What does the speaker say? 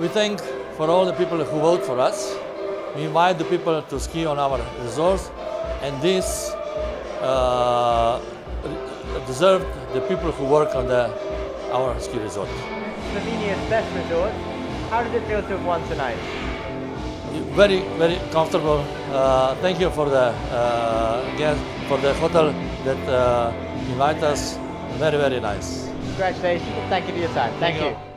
We thank for all the people who vote for us. We invite the people to ski on our resorts, and this uh, deserved the people who work on the, our ski resort. Slovenia's best resort. How did it feel to have won tonight? Very, very comfortable. Uh, thank you for the uh, guest, for the hotel that uh, invited us. Very, very nice. Congratulations. Thank you for your time. Thank, Thank you. you.